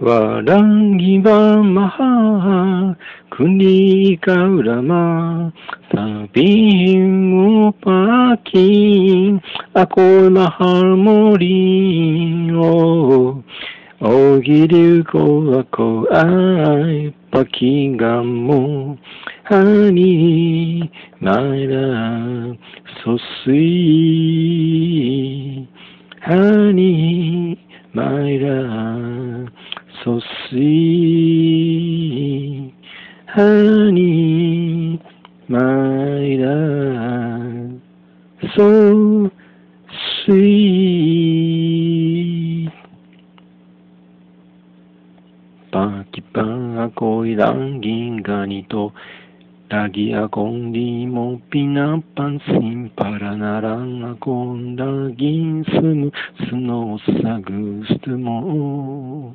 わらぎはまは、くにかうらま、たびむぱき、あこまはるもりお、おぎりゅこあこあい、ぱきがも、はに、まいら、そすい、はに、まらいら、so sweet, honey, my love, so sweet. パキパンコイランギンガニとラギアコンリモピナパンシンパラナランアコンダギンスムスノーサグストモ